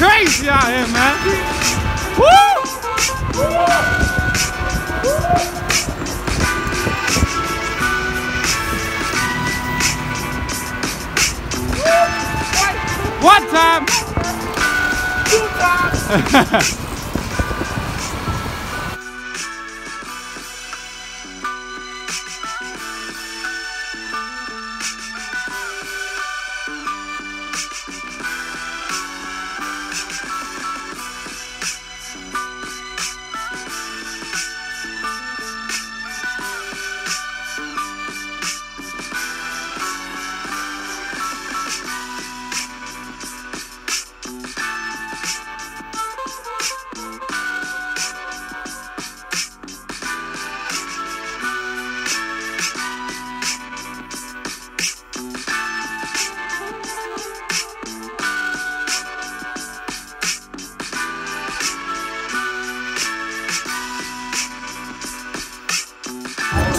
crazy out here, man. Woo! One time. Two times.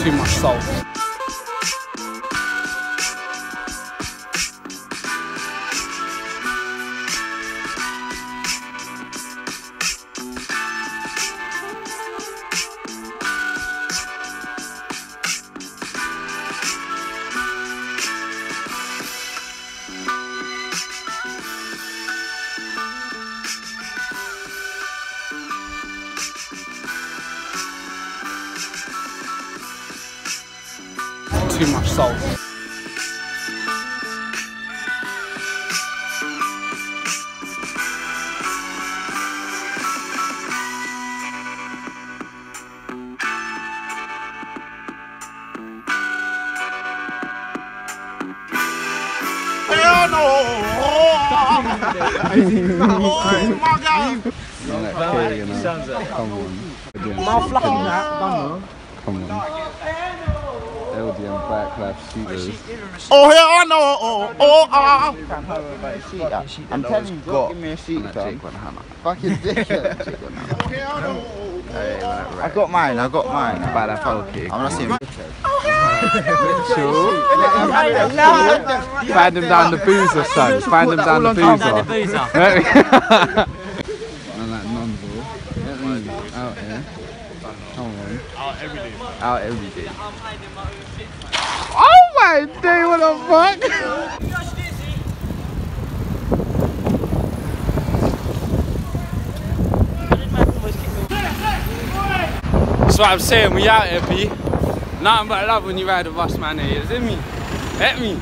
próximos saltos. too much salt. oh my god! You're not. Come on. Come on clap she is. Oh yeah, I know. Oh oh, oh ah. I'm telling you. Give me a sheet, fam. Fucking dickhead. Oh hell I know. I got mine, I got mine. But I felt. I'm not seeing Richard. Find him down the boozer, son. Find him down the boozer. Out every day. Out every day. My day, what the fuck? That's what I'm saying, we out here, B. Nothing but love when you ride a bus, man. Here, is it me? Let me.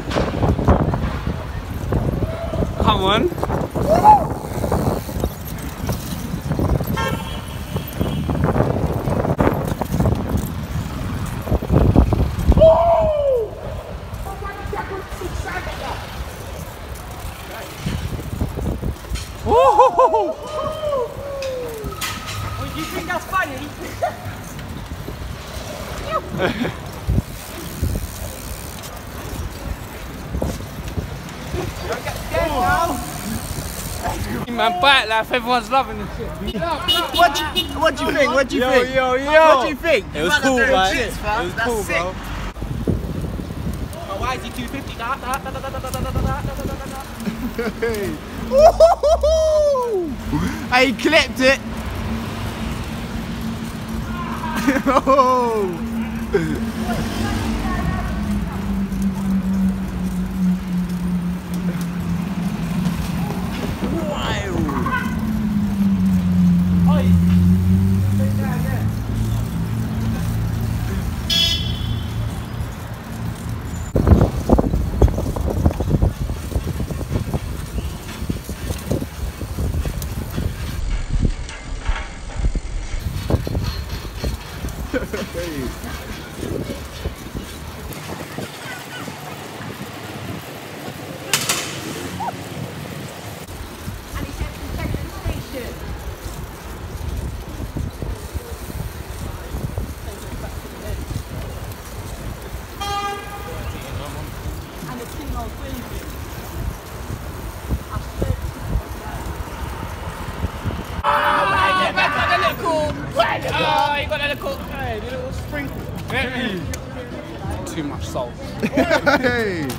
Come on. Woo! You think that's funny? Man, bite laugh, everyone's loving this shit. What do you, what do you think? What do you Yo, think? yo, yo. yo. What do you think? It was cool, man. It was cool, bro. Why is he 250? Da, da, da, da, da, da, da, da, da, da, da, da, I clipped it. oh. And he said to take Too much salt. Hey.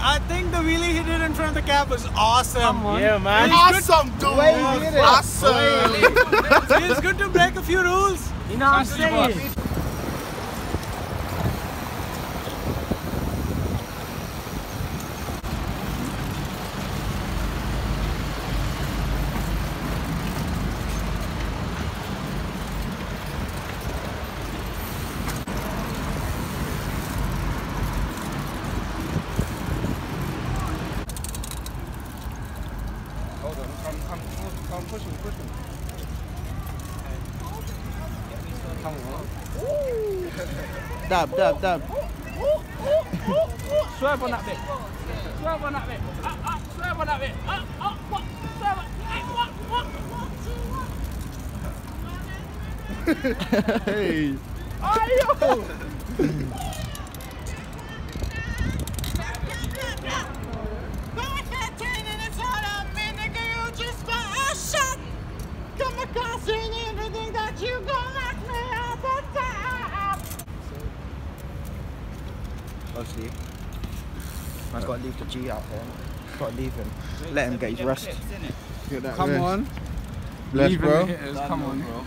I think the wheelie he did in front of the cab was awesome. Yeah, man. Awesome, dude. Awesome. It's good to break a few rules. You know what I'm saying? Hold on, come, come, come, push him, push him. Come on. Dab, dab, dab. Swerve on that bit. Swerve on that bit. Up, up, swerve on that bit. Up, up, what? Swerve on. Hey, what, what? Hey. Obviously, I've got to leave the G out there. Got to leave him. Let him get his rest. Get that Come rest. on. Bless, Leaving bro. the hitters, come on, bro.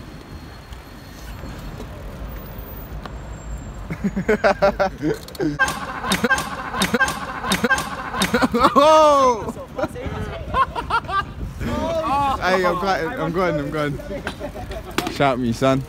Oh! Hey, I'm going, I'm going, I'm going. Shout me, son.